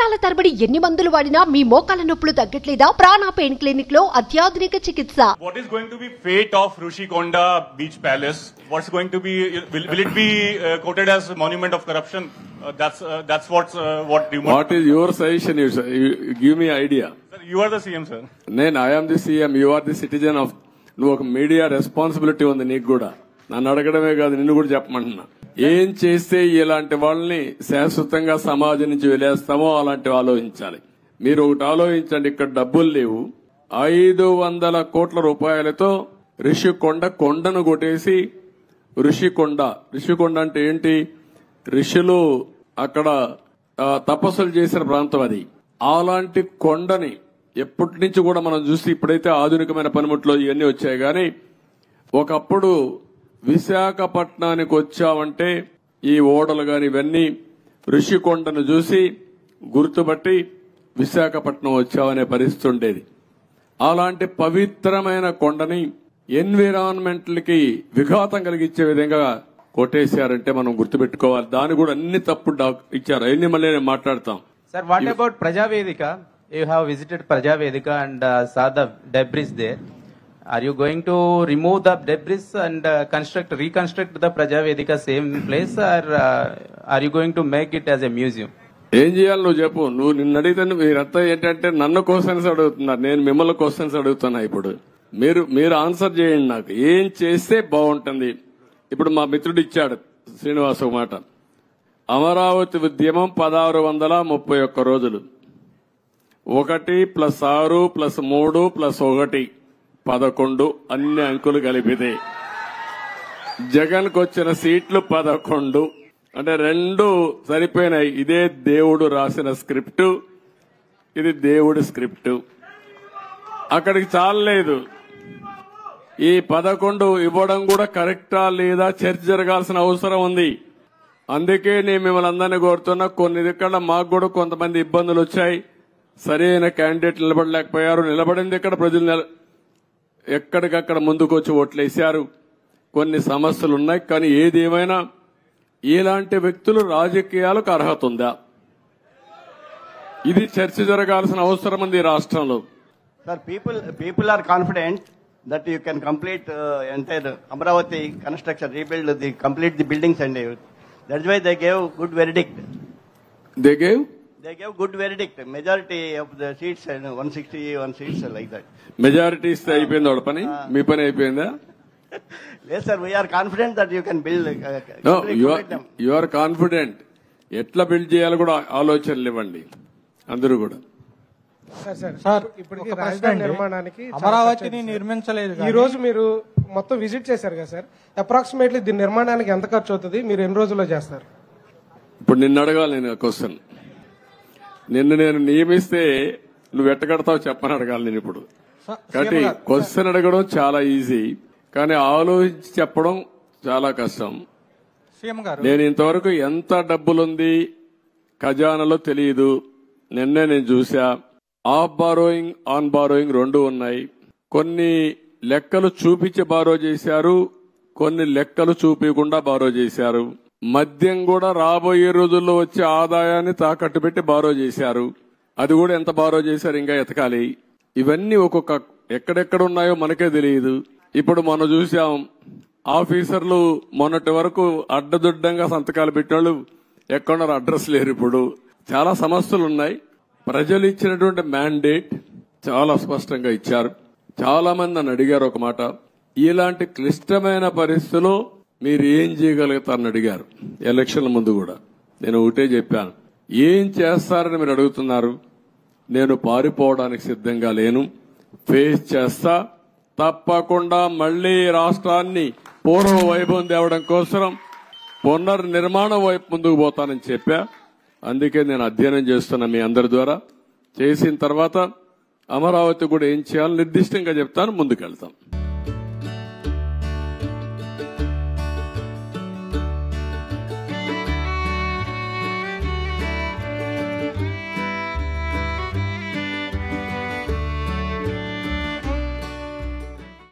సంవత్సరాల తరబడి ఎన్ని మందులు వాడినా మీ మోకాల నొప్పులు తగ్గట్లేదా? ప్రాణ పెయిన్ క్లినిక్లో అత్యాధునిక చికిత్స. What fate of Rushikonda beach palace what's going to of corruption that's your suggestion you idea you are the sir నేను ఐ ది సిటిజన్ ఆఫ్ నువ్వు ఒక మీడియా రెస్పాన్సిబిలిటీ ఉంది నీకు కూడా. నన్ను అడగడమే కాదు నిన్ను కూడా చెప్పమంటున్నా. ఏం చేస్తే ఇలాంటి వాళ్ళని శాశ్వతంగా సమాజం నుంచి వెళ్ళేస్తామో అలాంటివి ఆలోచించాలి. మీరు ఒకటి ఆలోచించండి ఇక్కడ డబ్బులు లేవు. ఐదు వందల కోట్ల రూపాయలతో రిషికొండ కొండను కొట్టేసి ఋషికొండ ఋషికొండ అంటే ఏంటి? ఋషులు అక్కడ తపస్సులు చేసిన ప్రాంతం అది. అలాంటి కొండని ఎప్పటి నుంచి కూడా మనం చూసి ఇప్పుడైతే ఆధునికమైన పనిముట్లు ఇవన్నీ వచ్చాయి. కానీ ఒకప్పుడు విశాఖపట్నానికి వచ్చామంటే ఈ ఓడలు గాని ఇవన్నీ ఋషికొండను చూసి గుర్తుపట్టి విశాఖపట్నం వచ్చామనే పరిస్థితి ఉండేది అలాంటి పవిత్రమైన కొండని ఎన్విరాన్మెంటల్కి విఘాతం కలిగించే విధంగా కొట్టేశారంటే మనం గుర్తుపెట్టుకోవాలి దాని కూడా అన్ని తప్పు ఇచ్చారు అవన్నీ మళ్ళీ నేను మాట్లాడతాం about Prajavedika? You have visited Prajavedika and uh, saw the debris there. Are you going to remove the debris and uh, construct, reconstruct the Prajavedika same place, or uh, are you going to make it as a museum? ఏం చేయాలి నువ్వు చెప్పు. నువ్వు నిన్ను అడిగితే మీరంతా ఏంటంటే నన్ను క్వశ్చన్స్ అడుగుతున్నారు నేను మిమ్మల్ని క్వశ్చన్స్ అడుగుతున్నా ఇప్పుడు. మీరు మీరు ఆన్సర్ చేయండి నాకు. ఏం చేస్తే బాగుంటుంది? ఇప్పుడు మా మిత్రుడు ఇచ్చాడు శ్రీనివాస్ ఒక మాట. అమరావతి ఉద్యమం పదహారు వందల ముప్పై ఒక్క రోజులు. ఒకటి ప్లస్ ఆరు ప్లస్ మూడు ప్లస్ ఒకటి. పదకొండు అన్ని అంకులు కలిపితే. జగన్కు వచ్చిన సీట్లు పదకొండు. అంటే రెండు సరిపోయినాయి. ఇదే దేవుడు రాసిన స్క్రిప్ట్. ఇది దేవుడి స్క్రిప్ట్. అక్కడికి చాలలేదు. ఈ పదకొండు ఇవ్వడం కూడా కరెక్టా లేదా చర్చ జరగాల్సిన అవసరం ఉంది. అందుకే నేను మిమ్మల్ని అందరినీ కోరుతున్నా కొన్ని ఇక్కడ మాకు కూడా కొంతమంది ఇబ్బందులు వచ్చాయి. సరైన క్యాండిడేట్ నిలబడలేకపోయారు. నిలబడింది ఇక్కడ ప్రజలు ఎక్కడికక్కడ ముందుకొచ్చి ఓట్లేశారు. కొన్ని సమస్యలు ఉన్నాయి కానీ ఏదేమైనా ఇలాంటి వ్యక్తులు రాజకీయాలకు అర్హత ఉందా? ఇది చర్చ జరగాల్సిన అవసరం ఉంది ఈ రాష్ట్రంలో. Sir people people are confident that you can complete entire Amaravati construction rebuild the complete the buildings and that why they gave good very verdict they gave They gave good verdict. Majority of the seats and 161 seats like that. Majority ఇస్తే అయిపోయింది వాడి పని మీ పని అయిపోయిందా Yes, sir. We are confident that you can build. Uh, no you. You are confident ఎట్లా build చేయాలో కూడా ఆలోచనలు ఇవ్వండి అందరూ కూడా సార్ సార్ సార్ ప్రశ్న రాజధాని. నిర్మాణానికి అమరావతిని సార్. నిర్మించలేదు ఈ కానీ రోజు మీరు మొత్తం విజిట్ చేశారు కదా సార్ అప్రాక్సిమేట్లీ దీని నిర్మాణానికి ఎంత ఖర్చు అవుతుంది మీరు ఎన్ని రోజుల్లో చేస్తారు ఇప్పుడు నిన్ను అడగాలి నేను క్వశ్చన్ నిన్ను నేను నియమిస్తే నువ్వు ఎట్టగడతావు చెప్పని అడగాలి నేను ఇప్పుడు. కాబట్టి క్వశ్చన్ అడగడం చాలా ఈజీ కానీ ఆలోచించి చెప్పడం చాలా కష్టం. నేను ఇంతవరకు ఎంత డబ్బులుంది ఖజానాలో తెలియదు నిన్నే నేను చూసా ఆఫ్ బారోయింగ్ ఆన్ బారోయింగ్ రెండు ఉన్నాయి. కొన్ని లెక్కలు చూపించి బారో చేశారు కొన్ని లెక్కలు చూపించకుండా బారో చేశారు. మద్యం కూడా రాబోయే రోజుల్లో వచ్చే ఆదాయాన్ని తాకట్టు పెట్టి బారో చేశారు. అది కూడా ఎంత బారో చేశారు ఇంకా ఎతకాలి. ఇవన్నీ ఒక్కొక్క ఎక్కడెక్కడ ఉన్నాయో మనకే తెలియదు. ఇప్పుడు మనం చూసాం ఆఫీసర్లు మొన్నటి వరకు అడ్డదుడ్డంగా సంతకాలు పెట్టినోళ్ళు ఎక్కడున్నారు? అడ్రస్ లేరు ఇప్పుడు. చాలా సమస్యలు ఉన్నాయి. ప్రజలు ఇచ్చినటువంటి మ్యాండేట్ చాలా స్పష్టంగా ఇచ్చారు. చాలా మంది నన్ను అడిగారు ఒక మాట. ఇలాంటి క్లిష్టమైన పరిస్థితిలో మీరు ఏం చేయగలుగుతారని అడిగారు. ఎలక్షన్ల ముందు కూడా. నేను ఒకటే చెప్పాను. ఏం చేస్తారని మీరు అడుగుతున్నారు? నేను పారిపోవడానికి సిద్ధంగా లేను. ఫేస్ చేస్తా. తప్పకుండా మళ్ళీ రాష్ట్రాన్ని పూర్వ వైభవం తేవడం కోసం పునర్నిర్మాణం వైపు ముందుకు పోతానని చెప్పా. అందుకే నేను అధ్యయనం చేస్తున్నా మీ అందరి ద్వారా. చేసిన తర్వాత అమరావతి కూడా ఏం చేయాలో నిర్దిష్టంగా చెప్తాను. ముందుకెళ్తాం.